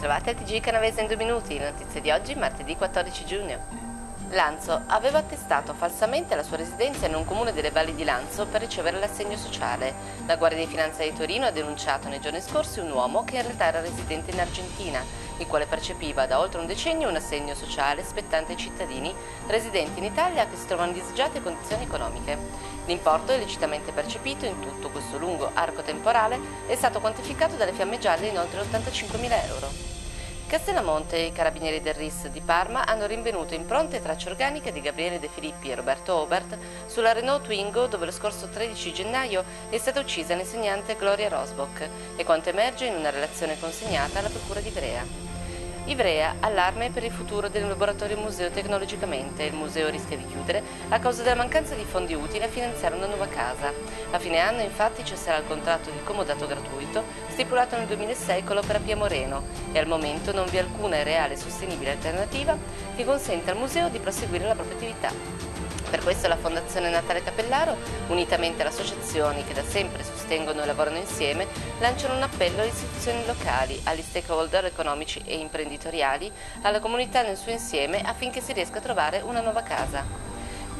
ritrovati a TG Canavese in due minuti, le notizie di oggi, martedì 14 giugno. Lanzo aveva attestato falsamente la sua residenza in un comune delle Valli di Lanzo per ricevere l'assegno sociale. La Guardia di Finanza di Torino ha denunciato nei giorni scorsi un uomo che in realtà era residente in Argentina, il quale percepiva da oltre un decennio un assegno sociale spettante ai cittadini residenti in Italia che si trovano in disagiate condizioni economiche. L'importo illecitamente percepito in tutto questo lungo arco temporale è stato quantificato dalle fiamme gialle in oltre 85.000 euro. Castellamonte e i carabinieri del RIS di Parma hanno rinvenuto impronte e tracce organiche di Gabriele De Filippi e Roberto Obert sulla Renault Twingo dove lo scorso 13 gennaio è stata uccisa l'insegnante Gloria Rosbock e quanto emerge in una relazione consegnata alla Procura di Ivrea. Ivrea, allarme per il futuro del laboratorio museo tecnologicamente. Il museo rischia di chiudere a causa della mancanza di fondi utili a finanziare una nuova casa. A fine anno infatti cesserà il contratto di comodato gratuito stipulato nel 2006 con l'Opera Pia Moreno e al momento non vi è alcuna reale e sostenibile alternativa che consenta al museo di proseguire la propria attività. Per questo la Fondazione Natale Capellaro, unitamente alle associazioni che da sempre sostengono e lavorano insieme, lanciano un appello alle istituzioni locali, agli stakeholder economici e imprenditoriali, alla comunità nel suo insieme affinché si riesca a trovare una nuova casa.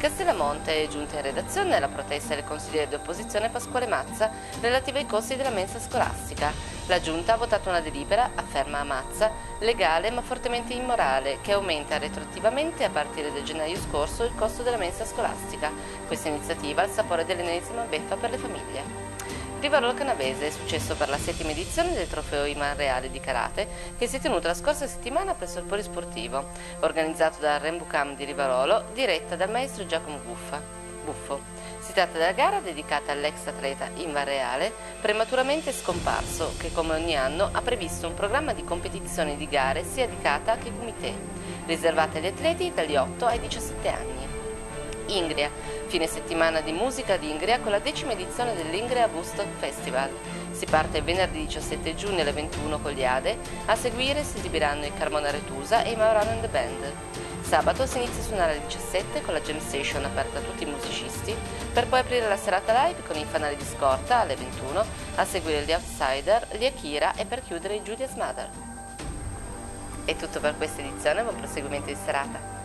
Castellamonte è giunta in redazione la protesta del consigliere di opposizione Pasquale Mazza relativa ai costi della mensa scolastica. La giunta ha votato una delibera, afferma Mazza, legale ma fortemente immorale, che aumenta retroattivamente a partire da gennaio scorso il costo della mensa scolastica. Questa iniziativa ha il sapore dell'ennesima beffa per le famiglie. Rivarolo Canavese è successo per la settima edizione del trofeo Iman Reale di Karate che si è tenuto la scorsa settimana presso il Polisportivo, organizzato dal Rembucam di Rivarolo, diretta dal maestro Giacomo Buffa. Buffo. Si tratta della gara dedicata all'ex atleta Iman Reale, prematuramente scomparso, che come ogni anno ha previsto un programma di competizioni di gare sia di kata che kumite, riservate agli atleti dagli 8 ai 17 anni. Ingria, fine settimana di musica ad Ingria con la decima edizione dell'Ingria Woodstock Festival. Si parte venerdì 17 giugno alle 21 con gli Ade, a seguire si esibiranno i Carmona Retusa e i Maurano and the Band. Sabato si inizia a suonare alle 17 con la Jam Station aperta a tutti i musicisti, per poi aprire la serata live con i fanali di scorta alle 21, a seguire gli Outsider, gli Akira e per chiudere i Julia's Mother. È tutto per questa edizione, buon proseguimento di serata.